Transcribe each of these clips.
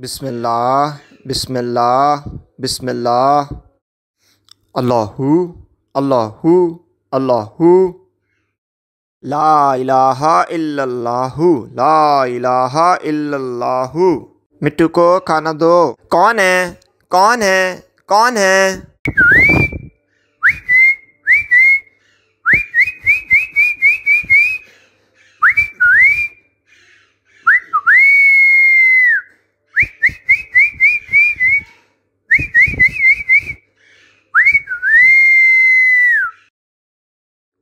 बिस्मिल्लाह बिस्मिल्लाह बिस्मिल्लाह। अल्लाहु अल्लाहु अल्लाहु। ला इलाहा इल्लल्लाहु, ला इलाहा इल्लल्लाहु। मिट्टू को खाना दो। कौन है? कौन है? कौन है?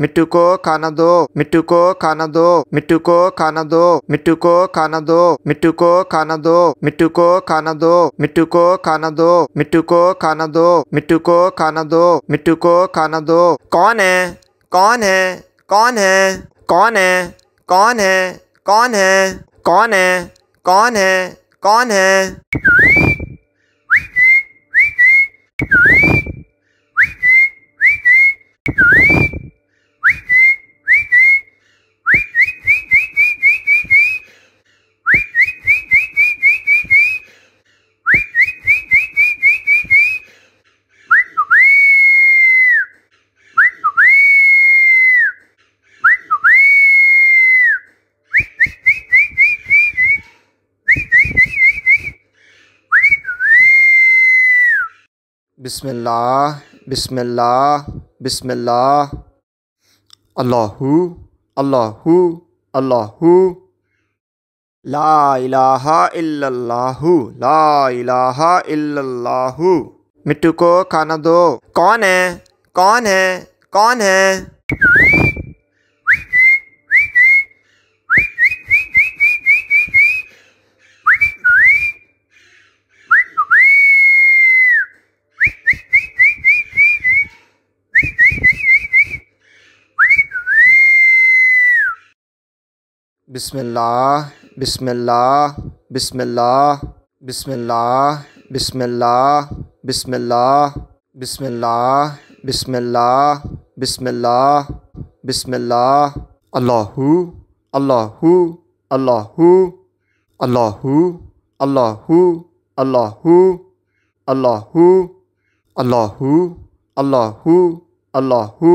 मिट्टू को खाना दो मिट्टू को खाना दो मिट्टू को खाना दो मिट्टू को खाना दो मिट्टू को खाना दो मिट्टू को खाना दो मिट्टू को खाना दो मिट्टू को खाना दो मिट्टू को खाना दो मिट्टू को खाना दो कौन है कौन है कौन है कौन है कौन है कौन है कौन है कौन है कौन है बिस्मिल्लाह बिस्मिल्लाह बिस्मिल्लाह। अल्लाहु अल्लाहु अल्लाहु। ला इलाहा इल्लल्लाहु, ला इलाहा इल्लल्लाहु। मिट्टू को खाना दो। कौन है? कौन है? कौन है? बिस्मिल्लाह बिस्मिल्लाह बिस्मिल्लाह बिस्मिल्लाह बिस्मिल्लाह बिस्मिल्लाह बिस्मिल्लाह बिस्मिल्लाह बिस्मिल्लाह बिस्मिल्लाह। अल्लाहु अल्लाहु अल्लाहु अल्लाहु अल्लाहु अल्लाहु अल्लाहु अल्लाहु अल्लाहु अल्लाहु।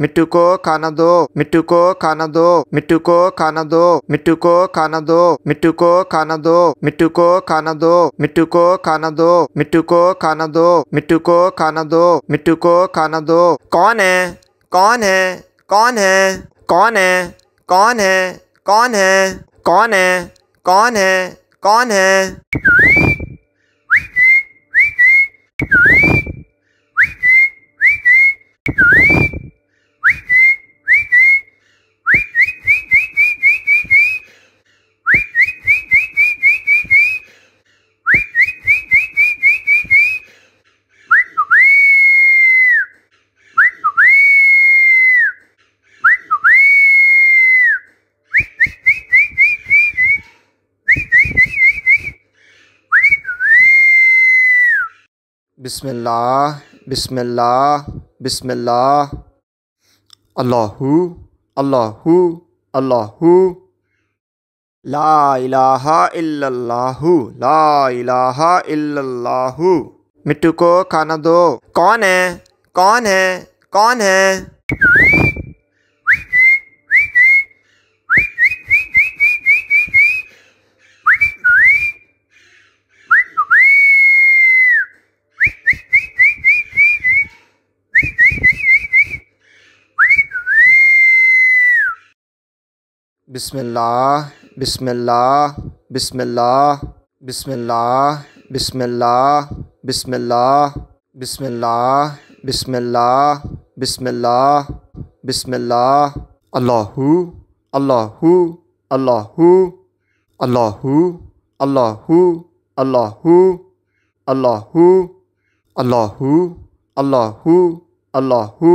मिट्टू को खाना दो मिट्टू को खाना दो मिट्टू को खाना दो मिट्टू को खाना दो मिट्टू को खाना दो मिट्टू को खाना दो मिट्टू को खाना दो मिट्टू को खाना दो मिट्टू को खाना दो मिट्टू को खाना दो कौन है कौन है कौन है कौन है कौन है कौन है कौन है कौन है कौन है बिस्मिल्लाह बिस्मिल्लाह बिस्मिल्लाह। अल्लाहु अल्लाहु अल्लाहु। ला इलाहा इल्लल्लाहु, ला इलाहा इल्लल्लाहु। मिट्टू को खाना दो। कौन है? कौन है? कौन है? बिस्मिल्लाह बिस्मिल्लाह बिस्मिल्लाह बिस्मिल्लाह बिस्मिल्लाह बिस्मिल्लाह बिस्मिल्लाह बिस्मिल्लाह बिस्मिल्लाह बिस्मिल्लाह। अल्लाहु अल्लाहु अल्लाहु अल्लाहु अल्लाहु अल्लाहु अल्लाहु अल्लाहु अल्लाहु अल्लाहु।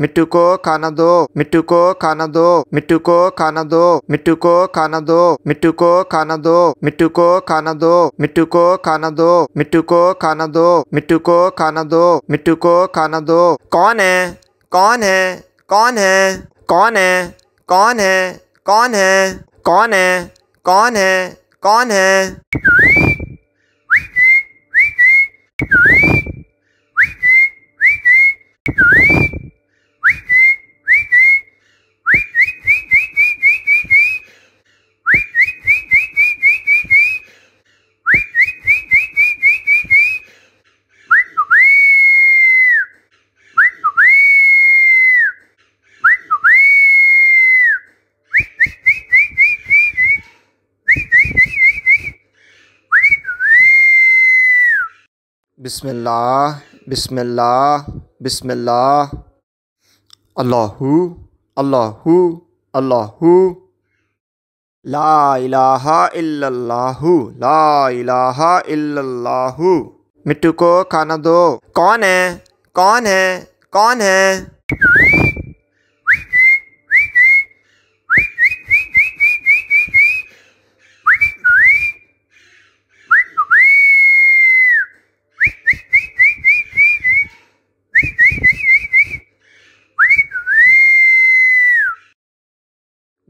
मिट्टू को खाना दो मिट्टू को खाना दो मिट्टू को खाना दो मिट्टू को खाना दो मिट्टू को खाना दो मिट्टू को खाना दो मिट्टू को खाना दो मिट्टू को खाना दो मिट्टू को खाना दो मिट्टू को खाना दो कौन है कौन है कौन है कौन है कौन है कौन है कौन है कौन है कौन है बिस्मिल्लाह बिस्मिल्लाह बिस्मिल्लाह। अल्लाहु अल्लाहु अल्लाहु। ला इलाहा इल्लल्लाहु, ला इलाहा इल्लल्लाहु। मिट्टू को खाना दो। कौन है? कौन है? कौन है?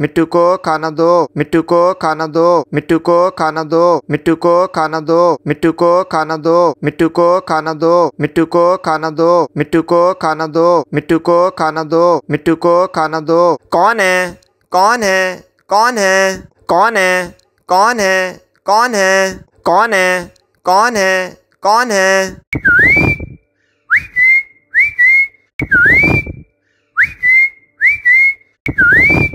मिट्टू को खाना दो मिट्टू को खाना दो मिट्टू को खाना दो मिट्टू को खाना दो मिट्टू को खाना दो मिट्टू को खाना दो मिट्टू को खाना दो मिट्टू को खाना दो मिट्टू को खाना दो मिट्टू को खाना दो कौन है? कौन है? कौन है? कौन है? कौन है? कौन है? कौन है? कौन है? कौन है? you